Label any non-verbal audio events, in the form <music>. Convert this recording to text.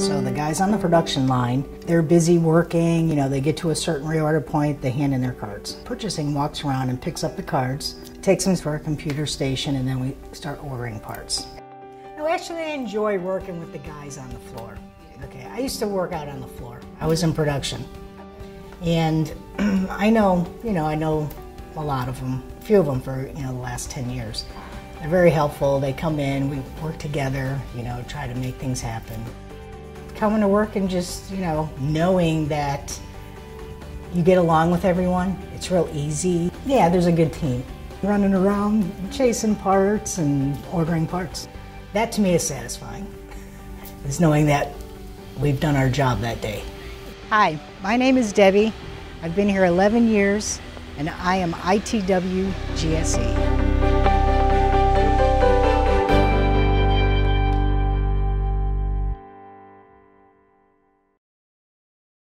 So the guys on the production line, they're busy working, you know, they get to a certain reorder point, they hand in their cards. Purchasing walks around and picks up the cards, takes them to our computer station, and then we start ordering parts. Now, actually, I enjoy working with the guys on the floor. Okay, I used to work out on the floor. I was in production. And <clears throat> I know, you know, I know a lot of them, a few of them for, you know, the last 10 years. They're very helpful. They come in, we work together, you know, try to make things happen. Coming to work and just, you know, knowing that you get along with everyone, it's real easy. Yeah, there's a good team. Running around, chasing parts and ordering parts. That to me is satisfying, is knowing that we've done our job that day. Hi, my name is Debbie. I've been here 11 years and I am ITW GSE.